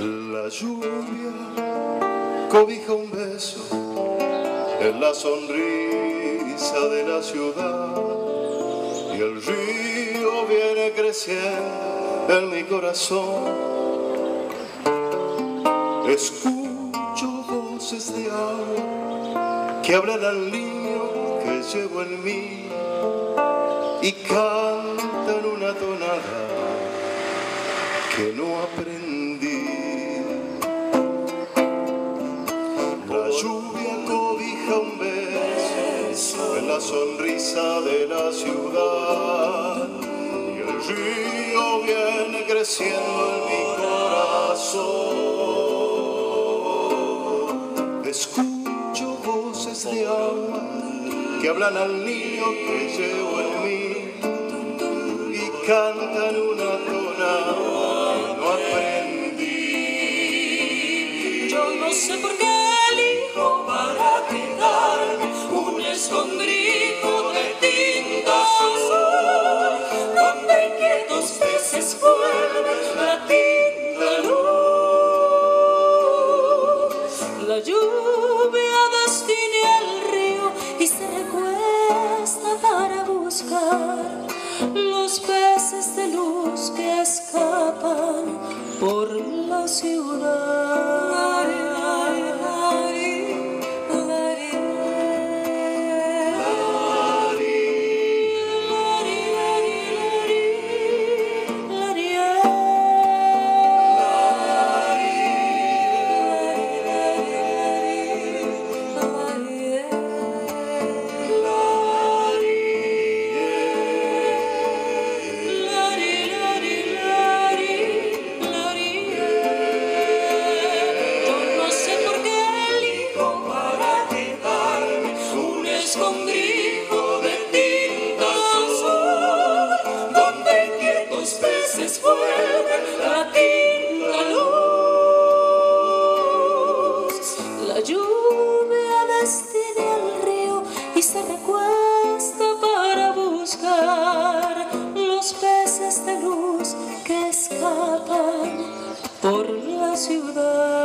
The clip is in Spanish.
La lluvia cobija un beso en la sonrisa de la ciudad y el río viene creciendo en mi corazón. Escucho voces de agua que hablan al niño que llevo en mí y cantan una tonada que no aprendí. La sonrisa de la ciudad y el río viene creciendo en mi corazón. Escucho voces de agua que hablan al niño que llevo en mí y cantan una que no aprendí. Yo no sé por qué elijo para quedarme un escondrijo los peces de luz que escapan por la Yo la luz. La lluvia destine al río y se recuesta para buscar los peces de luz que escapan por la ciudad.